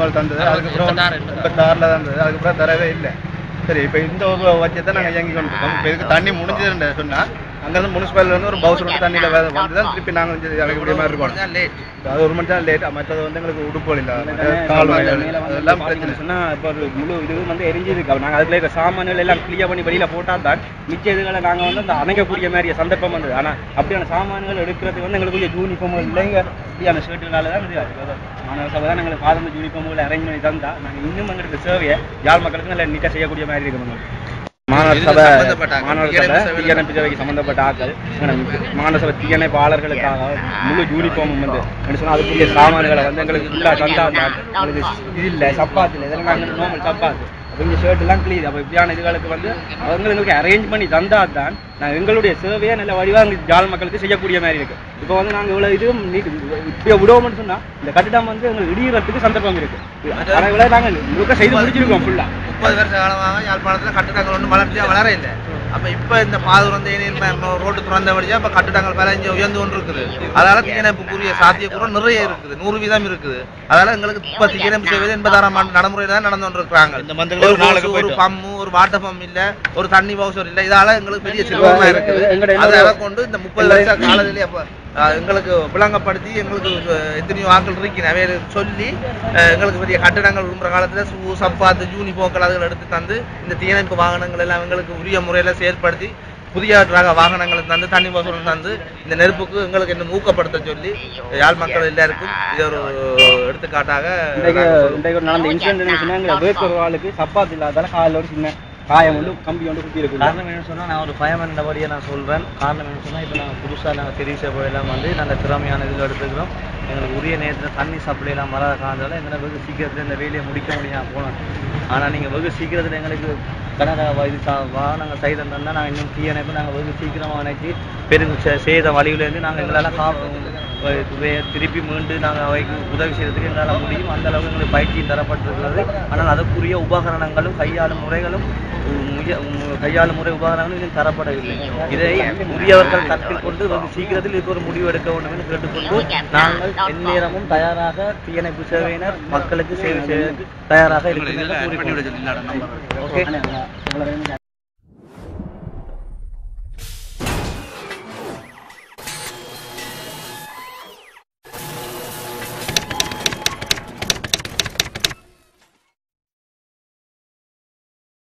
முதல் தந்தது அதுக்கப்புறம் எண்பத்தாறில் தந்தது அதுக்கப்புறம் தரவே இல்லை. சரி இப்போ இந்த ஒரு வச்சத்தை நாங்கள் இயங்கி கொண்டு இருக்கோம் இப்போ இதுக்கு தண்ணி முடிஞ்சதுன்னு சொன்னால் அங்கேருந்து முனிசிபாலிட்டி வந்து ஒரு பவுஸ் விட்டு தண்ணியில் வந்து தான் திருப்பி நாங்கள் வந்து இறக்கக்கூடிய மாதிரி இருக்கணும் அது ஒரு மணி நேரம் லேட் மற்றது வந்து எங்களுக்கு உடுப்போல் இல்லை கால் அதெல்லாம் பிரச்சனை. சொன்னா இப்போ முழு இது வந்து எரிஞ்சிருக்கு. நாங்கள் அதுக்குள்ள இருக்க சாமான்கள் எல்லாம் கிளியர் பண்ணி வெளியில போட்டால் தான் மிச்ச இதுகளை நாங்கள் வந்து அந்த அணைக்கக்கூடிய மாதிரி சந்தர்ப்பம் வந்தது. ஆனால் அப்படியான சாமான்கள் எடுக்கிறதுக்கு வந்து எங்களுக்கு யூனிஃபார்ம் இல்லைங்க. இப்படியான ஷர்ட்டுகளால தான் இது மாணவ சபை தான் எங்களுக்கு பாதம் யூனிஃபார்ம்களை அரேஞ்ச் பண்ணி தந்தா நாங்கள் இன்னும் எங்களுக்கு சேவையை யாழ் மக்களுக்கு நல்ல நீட்டாக செய்யக்கூடிய மாதிரி இருக்கணும் மாணவர் சபை மாணவர் சபை தீயணைப்பு சபைக்கு சம்பந்தப்பட்ட ஆட்கள் மாணவர் சபை தீயணைப்பாளர்களுக்காக முழு யூனிஃபார்மும் வந்து என்ன சொன்னா அதுக்குரிய சாமான்களை வந்து எங்களுக்கு ஃபுல்லாக இது இல்லை சப்பாத்து இல்லை இதெல்லாம் நாங்கள் நார்மல் சப்பாத்து. அப்போ இந்த ஷர்ட் எல்லாம் கிளீன் அப்போ இப்படியான இதுகளுக்கு வந்து அவங்க எங்களுக்கு அரேஞ்ச் பண்ணி தந்தா தான் நாங்கள் எங்களுடைய சேவையை நல்ல வடிவாக ஜால் மக்களுக்கு செய்யக்கூடிய மாதிரி இருக்கு. இப்போ வந்து நாங்கள் இவ்வளோ இதுவும் நீட் இப்படியே விடுவோம்னு சொன்னால் இந்த கட்டிடம் வந்து எங்களுக்கு இடிகிறதுக்கு சந்தர்ப்பம் இருக்கு. ஆனால் இவ்வளோ நாங்கள் முழுக்க செய்து முடிச்சிருக்கோம் ஃபுல்லாக முப்பது வருஷ காலமாக யாழ்ப்பாணத்தில் கட்டிடங்கள் ஒன்றும் வளர்ச்சியாக வளர இல்லை அப்போ இப்போ இந்த பாதுரம் தேநீர் ம- ரோடு திறந்தபடியாக இப்போ கட்டிடங்கள் பல இங்கே உயர்ந்து கொண்டு இருக்குது அதனால தீயணைப்புக்குரிய சாத்தியக்கூறும் நிறைய இருக்குது. நூறு வீதம் இருக்குது. அதனால எங்களுக்கு இப்போ தீயணைப்பு செய்வது எண்பதாயிரம் ஆண்டு நடைமுறையில் தான் நடந்து கொண்டு இருக்கிறாங்க இந்த மந்தங்களுக்கு ஒரு hose, ஒரு வாட்டர் பம்ப் இல்ல ஒரு தண்ணி பவுசர் இல்ல. இதால எங்களுக்கு பெரிய சிரமமா இருக்குது. எங்கட அதை கொண்டு இந்த முப்பது வருஷ காலத்திலே எங்களுக்கு விளங்கப்படுத்தி எங்களுக்கு எத்தனையோ ஆட்கள் இருக்கு. நிறைய சொல்லி எங்களுக்கு பெரிய கட்டிடங்கள் விரும்புகிற காலத்துல ஷூ சப்பாத்து யூனிஃபார்ம்கள் அதுகள் எடுத்து தந்து இந்த தீயணைப்பு வாகனங்கள் எல்லாம் எங்களுக்கு உரிய முறையில செயல்படுத்தி புதிய ரக வாகனங்களை தந்து தண்ணி பசுரம் தந்து இந்த நெருப்புக்கு எங்களுக்கு இன்னும் ஊக்கப்படுத்த சொல்லி யாழ் மக்கள் எல்லாருக்கும் இது ஒரு எடுத்துக்காட்டாக நாங்க நடந்த இன்சிடென்ட் வேர்க்க ஒரு ஆளுக்கு சப்பாத்து இல்லாதால காலில் ஒரு சின்ன காயம் வந்து கம்பி வந்து குத்தி இருக்கு. காரணம் என்ன சொன்னா நான் ஒரு ஃபயர்மேன் வழியை நான் சொல்றேன். காரணம் என்ன சொன்னா இப்போ நாங்கள் புதுசா நாங்கள் தெரிவிச்ச போயெல்லாம் வந்து நல்ல திறமையான இதில் எடுத்துக்கிறோம். எங்களுக்கு உரிய நேரத்தில் தண்ணி சப்ளை எல்லாம் வராத காரணத்தால எங்களால் வெகு சீக்கிரத்தில் இந்த வேலையை முடிக்க முடியாம போனோம். ஆனா நீங்க வெகு சீக்கிரத்தில் எங்களுக்கு கனரா வா- இது சா- வாகனங்கள் சைதம் தந்தால் நாங்கள் இன்னும் தீயணைப்பு நாங்கள் வந்து சீக்கிரமாக அணைச்சி பெருங்க செய்த வழியிலேருந்து நாங்கள் எங்களால் காப்போம் திருப்பி மீண்டு நாங்கள் அவைக்கு உதவி செய்யறதுக்கு எங்களால் முடியும். அந்த அளவுக்கு எங்களுக்கு பயிற்சி தரப்பட்டிருக்கிறது. ஆனால் அதற்குரிய உபகரணங்களும் கையாளும் முறைகளும் கையாளும் முறை உபகரணங்களும் இன்னும் தரப்படவில்லை. இதை உரியவர்கள் கருத்தில் கொண்டு வெகு சீக்கிரத்தில் இதுக்கு ஒரு முடிவு எடுக்க வேண்டும் என்று கேட்டுக்கொண்டு நாங்கள் எந்நேரமும் தயாராக தீயணைப்பு சேவையினர் மக்களுக்கு சேவை செய்வதற்கு தயாராக. ஓகே